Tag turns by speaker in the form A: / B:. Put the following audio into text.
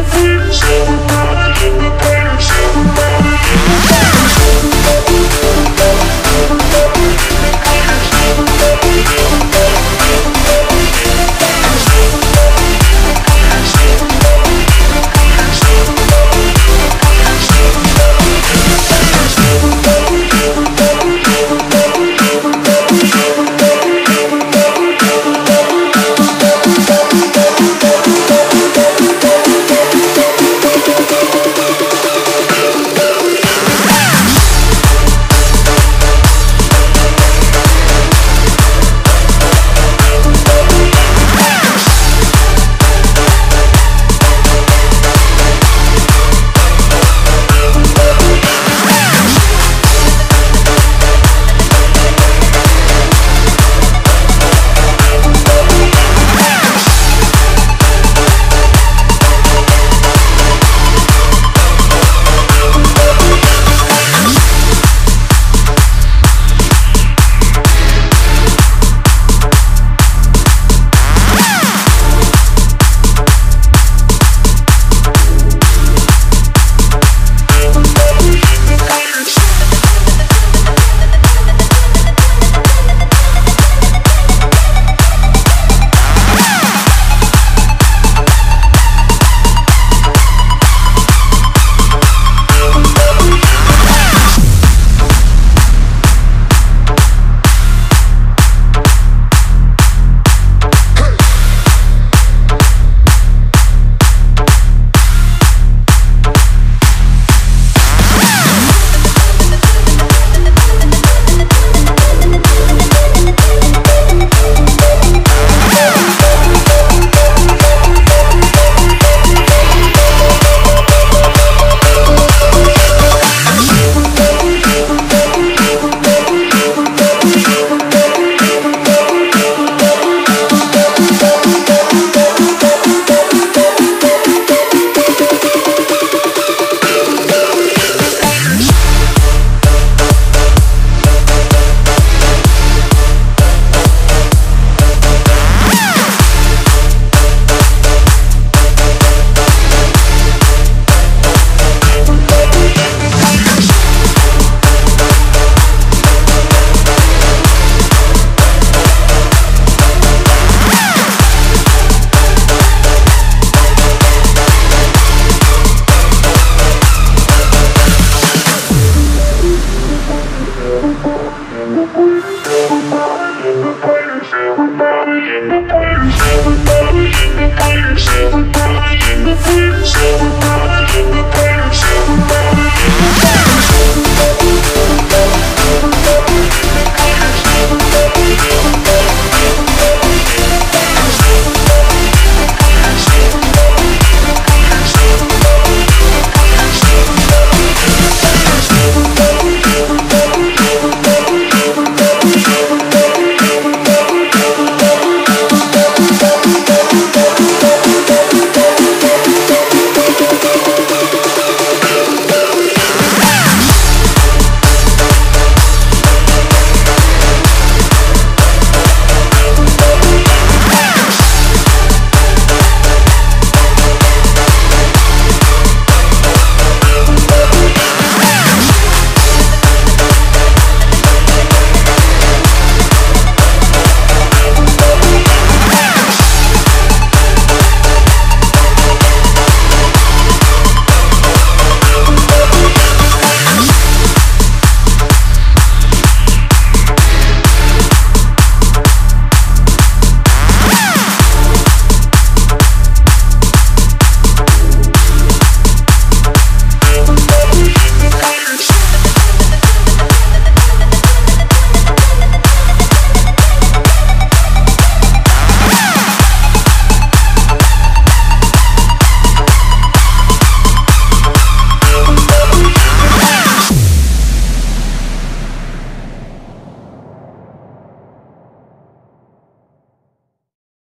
A: in the you.